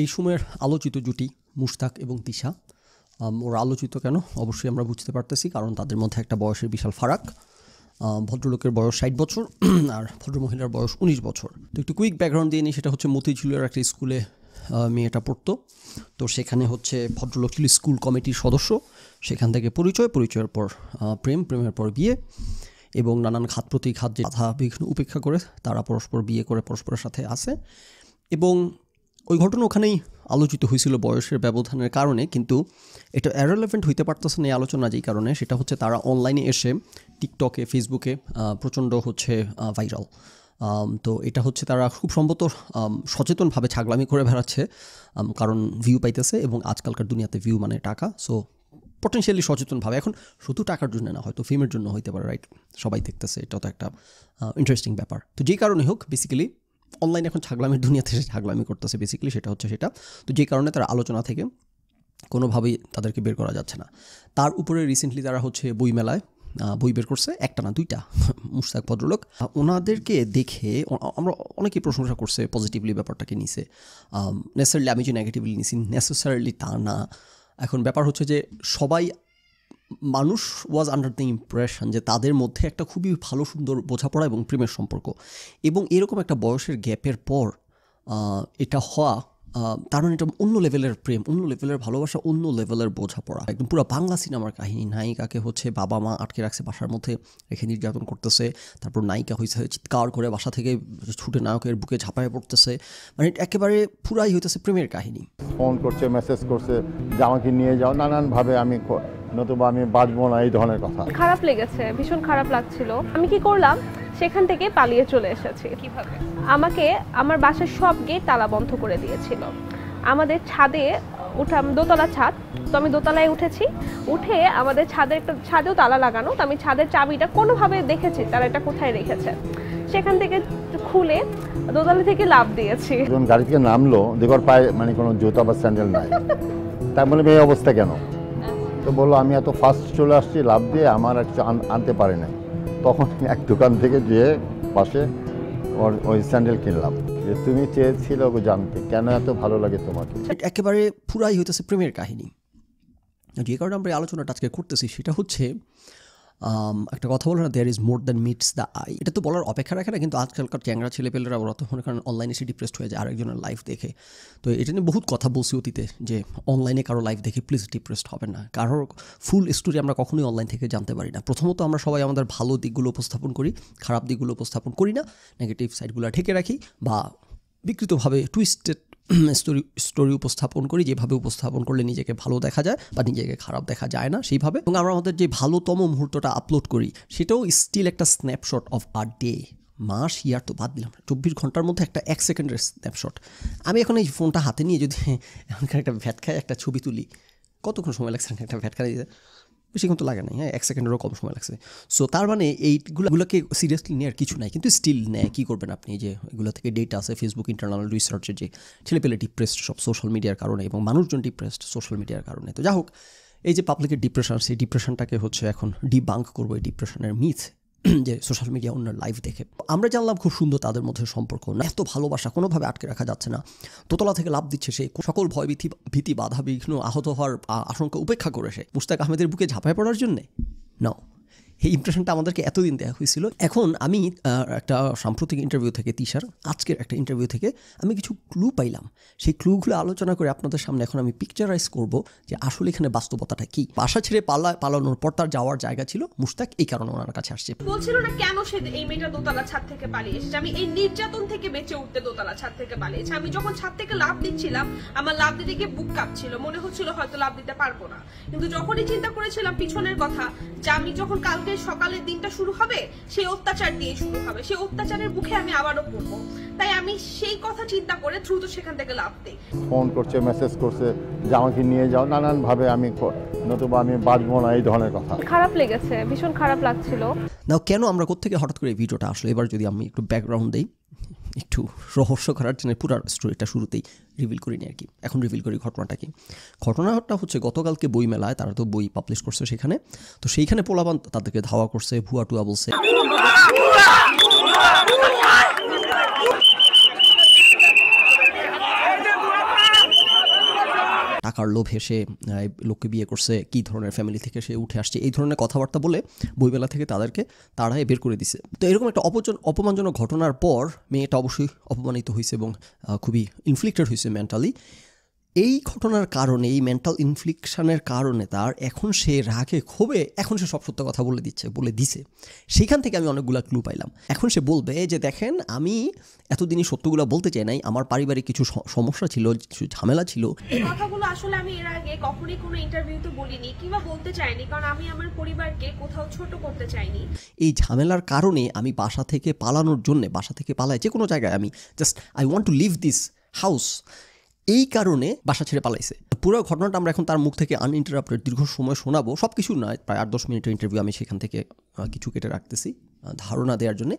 এই সময়ের আলোচিত জুটি মুশতাক এবং তিশা ওরা আলোচিত কেন? অবশ্যই আমরা বুঝতে পারতেছি, কারণ তাদের মধ্যে একটা বয়সের বিশাল ফারাক। ভদ্রলোকের বয়স ষাট বছর আর ভদ্রমহিলার বয়স উনিশ বছর। তো একটু কুইক ব্যাকগ্রাউন্ড দিয়ে নিই, সেটা হচ্ছে মতিঝুলের একটা স্কুলে মেয়েটা পড়তো। তো সেখানে হচ্ছে ভদ্রলোক ছিল স্কুল কমিটির সদস্য। সেখান থেকে পরিচয়, পরিচয়ের পর প্রেম, প্রেমের পর বিয়ে এবং নানান ঘাত প্রতিঘাত যে বাধা বিঘ্ন উপেক্ষা করে তারা পরস্পর বিয়ে করে, পরস্পরের সাথে আসে এবং ওই ঘটনা ওখানেই আলোচিত হয়েছিল বয়সের ব্যবধানের কারণে, কিন্তু এটা অ্যারেলেভেন্ট হইতে পারতেছে না এই আলোচনা যেই কারণে, সেটা হচ্ছে তারা অনলাইনে এসে টিকটকে ফেসবুকে প্রচণ্ড হচ্ছে ভাইরাল তো এটা হচ্ছে তারা খুব সম্ভবত সচেতনভাবে ছাগলামি করে বেড়াচ্ছে কারণ ভিউ পাইতেছে এবং আজকালকার দুনিয়াতে ভিউ মানে টাকা সো পটেনশিয়ালি সচেতনভাবে। এখন শুধু টাকার জন্য না, হয়তো ফিল্মের জন্য হইতে পারে রাইট সবাই দেখতেছে এটা তো একটা ইন্টারেস্টিং ব্যাপার। তো যেই কারণে হোক বেসিক্যালি অনলাইন এখন ছাগলামির দুনিয়াতে সে ছাগলামি করতেছে বেসিক্যালি সেটা হচ্ছে সেটা। তো যে কারণে তারা আলোচনা থেকে কোনোভাবেই তাদেরকে বের করা যাচ্ছে না। তার উপরে রিসেন্টলি তারা হচ্ছে বইমেলায় বই বের করছে, একটা না, দুইটা মুশতাক ভদ্রলোক। ওনাদেরকে দেখে আমরা অনেকেই প্রশংসা করছে পজিটিভলি ব্যাপারটাকে নিছে। নেসারালি আমি যে নেগেটিভলি নিছি নেসেসারিলি তা না। এখন ব্যাপার হচ্ছে যে সবাই মানুষ ওয়াজ আন্ডার দ্য ইমপ্রেশন যে তাদের মধ্যে একটা খুবই ভালো, সুন্দর বোঝাপড়া এবং প্রেমের সম্পর্ক। এবং এরকম একটা বয়সের গ্যাপের পর এটা হওয়া তার মানে এটা অন্য লেভেলের প্রেম, অন্য লেভেলের ভালোবাসা, অন্য লেভেলের বোঝাপড়া। একদম পুরো বাংলা সিনেমার কাহিনী। নায়িকাকে হচ্ছে বাবা মা আটকে রাখছে বাসার মধ্যে, রেখে নির্যাতন করতেছে। তারপর নায়িকা হয়েছে চিৎকার করে বাসা থেকে ছুটে নায়কের বুকে ঝাঁপায় পড়তেছে। মানে একেবারে পুরাই হইতেছে প্রেমের কাহিনী। ফোন করছে মেসেজ করছে, যে আমাকে নিয়ে যাও। নানানভাবে আমি নতুবা আমি বাঁচবো না এই ধরনের কথা। খারাপ লেগেছে ভীষণ খারাপ লাগছিল। আমি কি করলাম? সেখান থেকে পালিয়ে চলে এসেছি। কীভাবে? আমাকে আমার বাসার সব গেট তালা বন্ধ করে দিয়েছিল। আমাদের ছাদে উঠাম দোতলা ছাদ তো আমি দোতলায় উঠেছি। উঠে আমাদের ছাদের একটা ছাদেও তালা লাগানো তো আমি ছাদের চাবিটা কোনোভাবে দেখেছি তারা এটা কোথায় রেখেছে। সেখান থেকে খুলে দোতলা থেকে লাভ দিয়েছি। যখন গাড়ি থেকে নামলো দেখর পায়ে মানে কোনো জুতা বা স্যান্ডেল নাই। তাই বলে এই অবস্থা কেন? তো বলল, আমি এত ফার্স্ট চলে আসছি, লাভ দিয়ে আমার আর আন- আনতে পারে না তখন এক দোকান থেকে যেয়ে পাশে ওর, ওই স্যান্ডেল কিনলাম। যে তুমি চেয়েছিল ওকে জানতে, কেন এত ভালো লাগে তোমাকে? একেবারে পুরাই হইতেছে প্রেমের কাহিনী। যে কারণে আমরা আলোচনাটা আজকে করতেছি, সেটা হচ্ছে একটা কথা বলে না there is more than meets the eye এটা তো বলার অপেক্ষা রাখে না, কিন্তু আজকালকার চ্যাংরা ছেলেপেলেরা, ওরা তো মনে অনলাইনে এসে ডিপ্রেসড হয়ে যায়, আরেকজনের লাইফ দেখে। তো এটা নিয়ে বহুত কথা বলছি অতীতে, যে অনলাইনে কারও লাইফ দেখে প্লিজ ডিপ্রেসড হবে না। কারোর ফুল স্টোরি আমরা কখনোই অনলাইন থেকে জানতে পারি না। প্রথমত আমরা সবাই আমাদের ভালো দিকগুলো উপস্থাপন করি, খারাপ দিকগুলো উপস্থাপন করি না নেগেটিভ সাইডগুলো ঢেকে রাখি, বা বিকৃতভাবে টুইস্টেড স্টোরি স্টোরি উপস্থাপন করি, যেভাবে উপস্থাপন করলে নিজেকে ভালো দেখা যায় বা নিজেকে খারাপ দেখা যায় না, সেইভাবে। এবং আমরা আমাদের যে ভালোতম মুহূর্তটা আপলোড করি, সেটাও স্টিল একটা স্ন্যাপশট অফ আর ডে মাস ইয়ার তো বাদ দিলাম। চব্বিশ ঘণ্টার মধ্যে একটা এক সেকেন্ডের স্ন্যাপশট আমি এখন এই ফোনটা হাতে নিয়ে যদি এমনকার একটা ভ্যাট খায় একটা ছবি তুলি, কতক্ষণ সময় লাগছে একটা ভ্যাট খাই দিতে? বেশিক্ষণ কিন্তু লাগে নাই হ্যাঁ এক সেকেন্ডেরও কম সময় লাগছে। সো তার মানে এইগুলোগুলোকে সিরিয়াসলি নেওয়ার কিছু নাই, কিন্তু স্টিল নেয়, কী করবেন আপনি? যে এগুলো থেকে ডেটা আছে ফেসবুক ইন্টারনাল রিসার্চের যে ছেলেপেলে ডিপ্রেসড সব সোশ্যাল মিডিয়ার কারণে এবং মানুষজন ডিপ্রেসড সোশ্যাল মিডিয়ার কারণে। তো যা হোক, এই যে পাবলিকের ডিপ্রেশন সেই ডিপ্রেশনটাকে হচ্ছে এখন ডিবাঙ্ক করব, এই ডিপ্রেশনের মিথ যে সোশ্যাল মিডিয়া অন্য লাইভ দেখে। আমরা জানলাম খুব সুন্দর তাদের মধ্যে সম্পর্ক। না, এত ভালোবাসা কোনোভাবে আটকে রাখা যাচ্ছে না। দোতলা থেকে লাভ দিচ্ছে সে। সকল ভয়, ভীতি ভীতি, বাধা, বিঘ্ন, আহত হওয়ার আশঙ্কা উপেক্ষা করে সে। মুস্তাক আহমেদের বুকে ঝাঁপায় পড়ার জন্যে? নাও এই ইমপ্রেশনটা আমাদেরকে এতদিন দেওয়া হয়েছিল। এখন আমি একটা সাম্প্রতিক ইন্টারভিউ থেকে, তিশার, আজকের একটা ইন্টারভিউ থেকে আমি কিছু ক্লু পাইলাম। সেই ক্লুগুলো আলোচনা করে আপনাদের সামনে এখন আমি পিকচারাইজ করব যে আসলে এখানে বাস্তবতাটা কি। বাসা ছেড়ে পালা, পালানোর পর তার যাওয়ার জায়গা ছিল মুস্তাক এই কারণে ওনার কাছে আসছে। বলছিল না কেন সে এই মেয়েটা দোতলা ছাদ থেকে পালিয়ে এসেছে? আমি এই নির্যাতন থেকে বেঁচে উঠতে দোতলা ছাদ থেকে পালিয়েছি আমি যখন ছাদ থেকে লাভ দিচ্ছিলাম, আমার লাভ দিতে গিয়ে বুক কাঁপছিল। মনে হচ্ছিল হয়তো লাভ দিতে পারব না। কিন্তু যখনই চিন্তা করেছিলাম পিছনের কথা, যে আমি যখন কালকে সকালের দিনটা শুরু হবে সেই অত্যাচার দিয়ে শুরু হবে। সেই অত্যাচারের মুখে আমি আবারও পড়ব। তাই আমি সেই কথা চিন্তা করে দ্রুত সেখান থেকে লাভ দিই। ফোন করছে মেসেজ করছে যে আমাকে নিয়ে যাও। নানান ভাবে আমি নতুবা আমি বাঁচবো না এই ধরনের কথা। খারাপ লেগেছে ভীষণ খারাপ লাগছিল। নাও কেন আমরা কোথেকে হঠাৎ করে এই ভিডিওটা আসলো এবার যদি আমি একটু ব্যাকগ্রাউন্ড দিই একটু রহস্য করার জন্য পুরো স্টোরিটা শুরুতেই রিভিল করিনি আর কি এখন রিভিল করি ঘটনাটা কি ঘটনাটা হচ্ছে গতকালকে বই মেলায় তারা তো বই পাবলিশ করছে সেখানে তো সেইখানে পোলাবান তাদেরকে ধাওয়া করছে ভুয়া টুয়া বলছে টাকার লোভে সে লোককে বিয়ে করছে, কি ধরনের ফ্যামিলি থেকে সে উঠে আসছে, এই ধরনের কথাবার্তা বলে বইবেলা থেকে তাদেরকে তারাই বের করে দিছে। তো এরকম একটা অপজন অপমানজনক ঘটনার পর মেয়েটা অবশ্যই অপমানিত হয়েছে এবং খুবই ইনফ্লিক্টেড হয়েছে মেন্টালি এই ঘটনার কারণে এই মেন্টাল ইনফ্লিকশনের কারণে তার এখন সে রাগে ক্ষোভে এখন সে সব সত্য কথা বলে দিচ্ছে বলে দিছে। সেইখান থেকে আমি অনেকগুলা ক্লু পাইলাম। এখন সে বলবে যে দেখেন আমি এতদিনই সত্যগুলো বলতে চাই নাই। আমার পারিবারিক কিছু সমস্যা ছিল কিছু ঝামেলা ছিল। এই কথাগুলো আসলে আমি এর আগে কখনোই কোনো ইন্টারভিউতে বলিনি কিংবা বলতে চাইনি কারণ আমি আমার পরিবারকে কোথাও ছোট করতে চাইনি। এই ঝামেলার কারণে আমি বাসা থেকে পালানোর জন্য বাসা থেকে পালায় যে কোনো জায়গায় আমি just I want to leave this house এই কারণে বাসা ছেড়ে পালাইছে। পুরো ঘটনাটা আমরা এখন তার মুখ থেকে আনইন্টারাপ্টেড দীর্ঘ সময় শোনাবো। সব কিছু নয়, প্রায় আট দশ মিনিটের ইন্টারভিউ আমি সেখান থেকে কিছু কেটে রাখতেছি। ধারণা দেওয়ার জন্য।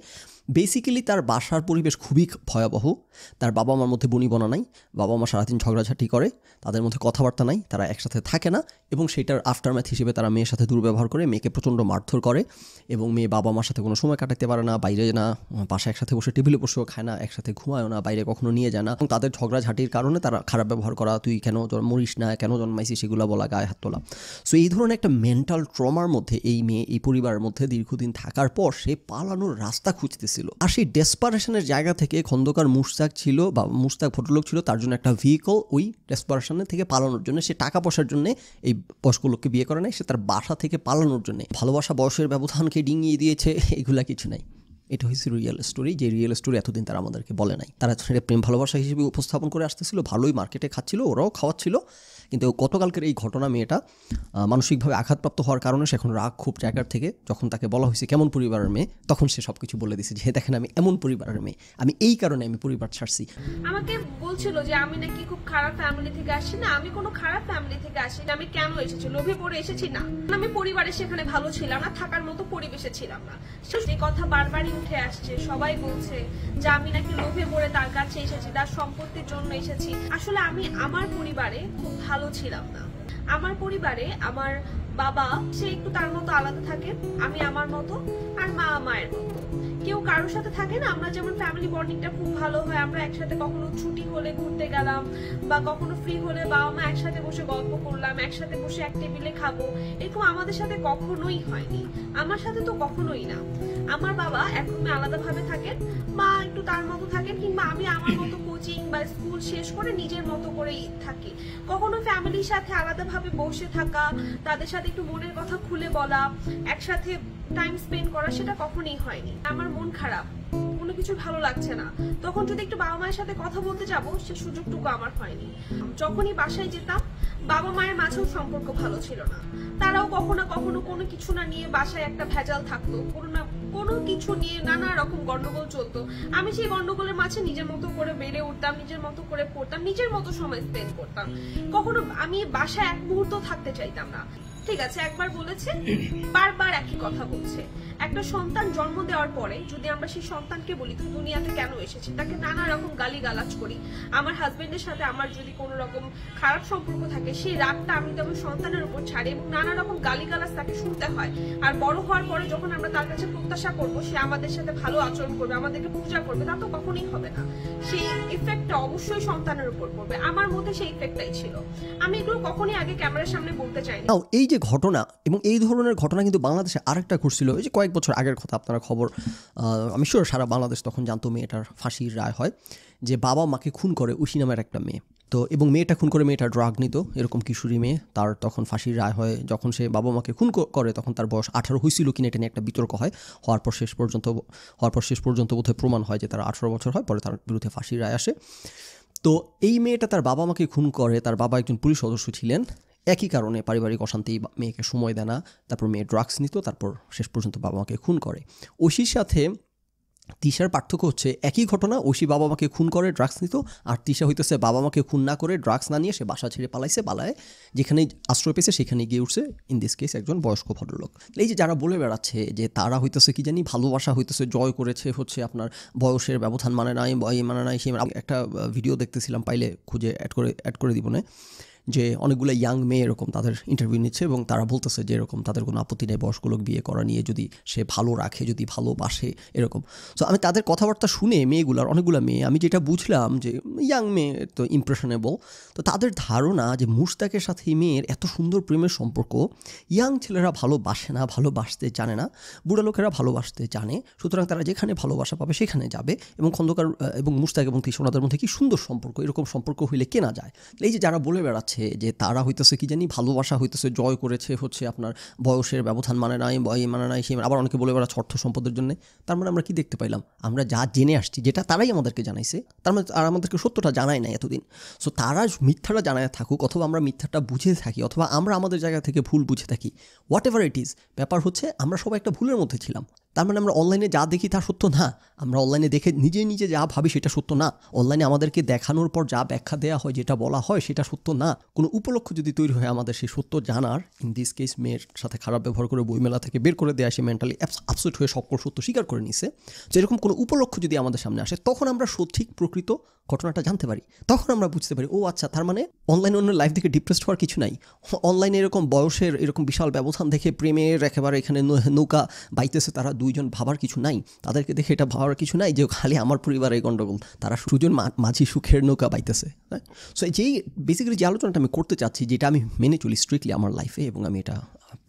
বেসিক্যালি তার বাসার পরিবেশ খুবই ভয়াবহ। তার বাবা মার মধ্যে বনিবনা নাই। বাবা মা সারাদিন ঝগড়াঝাটি করে। তাদের মধ্যে কথাবার্তা নাই। তারা একসাথে থাকে না। এবং সেটার আফটারম্যাথ হিসেবে তারা মেয়ের সাথে দুর্ব্যবহার করে, মেয়েকে প্রচণ্ড মারধর করে। এবং মেয়ে বাবা মার সাথে কোনো সময় কাটাতে পারে না, বাইরে না বাসা একসাথে বসে টেবিলে বসেও খায় না, একসাথে ঘুমায়ও না, বাইরে কখনো নিয়ে যায় না। এবং তাদের ঝগড়াঝাটির কারণে তারা খারাপ ব্যবহার করা, তুই কেন মরিস না? কেন জন্মাইছিস? সেগুলো বলা, গায়ে হাত তোলা। সো এই ধরনের একটা মেন্টাল ট্রমার মধ্যে এই মেয়ে, এই পরিবারের মধ্যে দীর্ঘদিন থাকার পর সে পালানোর রাস্তা খুঁজতেছিল। আর সেই ডেসপারেশনের জায়গা থেকে খন্দকার মুশতাক ছিল বা মুশতাক ভদ্রলোক ছিল, তার জন্য একটা ভেহিকল ওই ডেসপারেশনের থেকে পালানোর জন্য, সে টাকা পয়সার জন্য, এই বয়স্ক লোককে বিয়ে করে নেয় সে তার বাসা থেকে পালানোর জন্য। ভালোবাসা বয়সের ব্যবধানকে ডিঙিয়ে দিয়েছে, এগুলা কিছু নাই। এটা হয়েছে রিয়েল স্টোরি যে রিয়েল স্টোরি এতদিন তারা আমাদেরকে বলে নাই। তারা সেটা প্রেম ভালোবাসা হিসেবে উপস্থাপন করে আসতেছিল ভালোই মার্কেটে খাচ্ছিল ওরাও খাওয়াচ্ছিল। কিন্তু গতকালকের এই ঘটনা মেয়েটা মানসিকভাবে আঘাতপ্রাপ্ত হওয়ার কারণে সে এখন রাগ খুব জায়গার থেকে যখন তাকে বলা হয়েছে কেমন পরিবারের মেয়ে তখন সে সব কিছু বলে দিছে যে "হে, দেখেন আমি এমন পরিবারের মেয়ে। আমি এই কারণে আমি পরিবার ছাড়ছি। আমাকে বলছিল যে আমি নাকি খুব খারাপ ফ্যামিলি থেকে আসি না? আমি কোনো খারাপ ফ্যামিলি থেকে আসি না। আমি কেন এসেছি? লোভে পড়ে এসেছি না। আমি পরিবারে সেখানে ভালো ছিলাম না থাকার মতো পরিবেশে ছিলাম না। সেই কথা বারবারই উঠে আসছে, সবাই বলছে যে আমি নাকি লোভে পড়ে তার কাছে এসেছি, তার সম্পত্তির জন্য এসেছি। আসলে আমি আমার পরিবারে খুব ভালো ছিলাম না। আমার পরিবারে আমার বাবা, সে একটু তার মতো আলাদা থাকে, আমি আমার মতো, আর মা মায়ের মতো। কেউ কারোর সাথে থাকে না, আমরা যেমন ফ্যামিলি বন্ডিংটা খুব ভালো হয়, আমরা একসাথে কখনো ছুটি হলে ঘুরতে গেলাম, বা কখনো ফ্রি হলে বাবা মা একসাথে বসে গল্প করলাম, একসাথে বসে এক টেবিলে খাব, এরকম আমাদের সাথে কখনোই হয়নি। আমার সাথে তো কখনোই না। আমার বাবা এক রুমে আলাদাভাবে থাকেন, মা একটু তার মতো থাকেন, কিংবা আমি আমার কোচিং বা স্কুল শেষ করে নিজের মতো করেই থাকে। কখনো ফ্যামিলির সাথে আলাদাভাবে বসে থাকা, তাদের সাথে একটু মনের কথা খুলে বলা, একসাথে টাইম স্পেন্ড করা, সেটা কখনোই হয়নি। আমার মন খারাপ, কোনো কিছু ভালো লাগছে না। তখন যদি একটু বাবা মায়ের সাথে কথা বলতে যাব, সে সুযোগটুকু আমার হয়নি। যখনই বাসায় যেতাম বাবা মায়ের মাঝেও সম্পর্ক ভালো ছিল না। তারাও কখনো কখনো কোনো কিছু না নিয়ে বাসায় একটা ভেজাল থাকতো, কোনো না, কোনো কিছু নিয়ে নানা রকম গন্ডগোল চলতো। আমি সেই গন্ডগোলের মাঝে নিজের মতো করে বেড়ে উঠতাম, নিজের মতো করে পড়তাম, নিজের মতো সময় স্পেন্ড করতাম। কখনো আমি বাসায় এক মুহূর্ত থাকতে চাইতাম না। ঠিক আছে, একবার বলেছে, বারবার একই কথা বলছে। একটা সন্তান জন্ম দেওয়ার পরে যদি আমরা সেই সন্তানকে বলি, তুই দুনিয়াতে কেন এসেছি তাকে নানা রকম গালি গালাজ করি। আমার হাজবেন্ডের সাথে আমার যদি কোনো রকম খারাপ সম্পর্ক থাকে, সেই রাগটা আমি তেমন সন্তানের উপর ছাড়ি এবং নানা রকম গালি গালাজ তাকে শুনতে হয়। আর বড় হওয়ার পরে যখন আমরা তার কাছে প্রত্যাশা করব, সে আমাদের সাথে ভালো আচরণ করবে, আমাদেরকে পূজা করবে, তা তো কখনোই হবে না। সেই ইফেক্টটা অবশ্যই সন্তানের উপর পড়বে। আমার মধ্যে সেই ইফেক্টটাই ছিল। আমি এগুলো কখনোই আগে ক্যামেরার সামনে বলতে চাইনি। এই যে ঘটনা এবং এই ধরনের ঘটনা কিন্তু বাংলাদেশে আরেকটা ঘটছিল। এই যে কয়েক বছর আগের কথা আপনারা খবর আমি শিওর সারা বাংলাদেশ তখন জানতো মেয়েটার ফাঁসির রায় হয়, যে বাবা মাকে খুন করে উশি নামের একটা মেয়ে। তো এবং মেয়েটা খুন করে মেয়েটা ড্রাগ নিত, এরকম কিশোরী মেয়ে, তার তখন ফাঁসির রায় হয়। যখন সে বাবা মাকে খুন করে, তখন তার বয়স আঠারো হয়েছিল কিনা এটা নিয়ে একটা বিতর্ক হয়। হওয়ার পর শেষ পর্যন্ত, হওয়ার পর শেষ পর্যন্ত বোধহয় প্রমাণ হয় যে তার আঠারো বছর হয়, পরে তার বিরুদ্ধে ফাঁসির রায় আসে। তো এই মেয়েটা তার বাবা মাকে খুন করে, তার বাবা একজন পুলিশ সদস্য ছিলেন। একই কারণে পারিবারিক অশান্তি মেয়েকে সময় দেয় না, তারপর মেয়ে ড্রাগস নিত, তারপর শেষ পর্যন্ত বাবা মাকে খুন করে। ঐশীর সাথে তিশার পার্থক্য হচ্ছে একই ঘটনা, ঐশী বাবা মাকে খুন করে ড্রাগস নিত, আর তিশা হইতেছে বাবা মাকে খুন না করে ড্রাগস না নিয়ে সে বাসা ছেড়ে পালাইছে, পালায় যেখানে আশ্রয় পেয়েছে সেখানে গিয়ে উঠছে ইন দিস কেস একজন বয়স্ক ভদ্রলোক। এই যে যারা বলে বেড়াচ্ছে যে তারা হইতেছে কি জানি ভালোবাসা হইতেছে, জয় করেছে হচ্ছে আপনার বয়সের ব্যবধান মানে নাই মানে নাই, সেই মানে- একটা ভিডিও দেখতেছিলাম, পাইলে খুঁজে অ্যাড করে অ্যাড করে দিব না। যে অনেকগুলো ইয়াং মেয়ে এরকম তাদের ইন্টারভিউ নিচ্ছে এবং তারা বলতেছে যে এরকম তাদের কোনো আপত্তি নেই, বয়স্ক লোক বিয়ে করা নিয়ে যদি সে ভালো রাখে, যদি ভালোবাসে, এরকম। সো আমি তাদের কথাবার্তা শুনে মেয়েগুলার, অনেকগুলো মেয়ে, আমি যেটা বুঝলাম যে ইয়াং মেয়ে তো ইমপ্রেশনেবল তো তাদের ধারণা যে মুশতাকের সাথে এই মেয়ের এত সুন্দর প্রেমের সম্পর্ক ইয়াং ছেলেরা ভালোবাসে না, ভালোবাসতে জানে না, বুড়া লোকেরা ভালোবাসতে জানে, সুতরাং তারা যেখানে ভালোবাসা পাবে সেখানে যাবে এবং খন্দকার এবং মুস্তাক এবং তিসোনাদের মধ্যে কি সুন্দর সম্পর্ক, এরকম সম্পর্ক হইলে কেনা যায়। এই যে যারা বলে বেড়াচ্ছে যে তারা হইতেছে কি জানি ভালোবাসা হইতেছে, জয় করেছে হচ্ছে আপনার বয়সের ব্যবধান মানে নাই বয় মানে নাই মানে- আবার অনেকে বলে বেড়াচ্ছে অর্থ সম্পদের জন্য। তার মানে আমরা কি দেখতে পাইলাম? আমরা যা জেনে আসছি, যেটা তারাই আমাদেরকে জানাইছে, তার মানে আর আমাদেরকে সত্যটা জানায় নাই এতদিন। সো তারা মিথ্যাটা জানায় থাকুক অথবা আমরা মিথ্যাটা বুঝে থাকি অথবা আমরা আমাদের জায়গা থেকে ভুল বুঝে থাকি হোয়াট এভার ইট ইজ ব্যাপার হচ্ছে আমরা সবাই একটা ভুলের মধ্যে ছিলাম। তার মানে আমরা অনলাইনে যা দেখি তা সত্য না। আমরা অনলাইনে দেখে নিজে নিজে যা ভাবি সেটা সত্য না। অনলাইনে আমাদেরকে দেখানোর পর যা ব্যাখ্যা দেওয়া হয়, যেটা বলা হয় সেটা সত্য না। কোনো উপলক্ষ যদি তৈরি হয় আমাদের সেই সত্য জানার ইন দিস কেস মেয়ের সাথে খারাপ ব্যবহার করে বইমেলা থেকে বের করে দেওয়া সে মেন্টালি আপসেট হয়ে সকল সত্য স্বীকার করে নিছে। তো এরকম কোনো উপলক্ষ যদি আমাদের সামনে আসে, তখন আমরা সঠিক, প্রকৃত ঘটনাটা জানতে পারি, তখন আমরা বুঝতে পারি, ও আচ্ছা তার মানে অনলাইনে অন্য লাইফ দেখে ডিপ্রেসড হওয়ার কিছু নাই। অনলাইনে এরকম বয়সের, এরকম বিশাল ব্যবধান দেখে প্রেমের একেবারে এখানে নৌকা বাইতেছে, তারা দুইজন ভাবার কিছু নাই। তাদেরকে দেখে এটা ভাবার কিছু নাই যে খালি আমার পরিবারে এই গণ্ডগোল তারা সুজন মাঝি সুখের নৌকা বাইতেছে হ্যাঁ? সো যেই বেসিক্যালি যে আলোচনাটা আমি করতে চাচ্ছি, যেটা আমি মেনে চলি স্ট্রিক্টলি আমার লাইফে এবং আমি এটা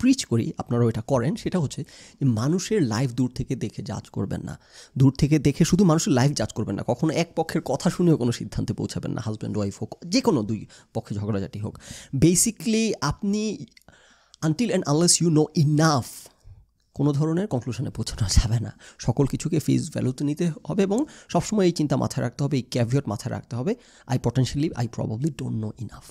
প্রিচ করি, আপনারাও এটা করেন, সেটা হচ্ছে যে মানুষের লাইফ দূর থেকে দেখে জাজ করবেন না। দূর থেকে দেখে শুধু মানুষের লাইফ জাজ করবেন না, কখনো এক পক্ষের কথা শুনেও কোনো সিদ্ধান্তে পৌঁছাবেন না হাজব্যান্ড ওয়াইফ হোক, যে কোনো দুই পক্ষে ঝগড়াঝাটি হোক। বেসিকলি আপনি until and unless you know enough কোনো ধরনের কনক্লুশনে পৌঁছানো যাবে না। সকল কিছুকে ফিজ ভ্যালুতে নিতে হবে এবং সবসময় এই চিন্তা মাথায় রাখতে হবে, এই ক্যাভিয়ট মাথায় রাখতে হবে I potentially I probably don't know enough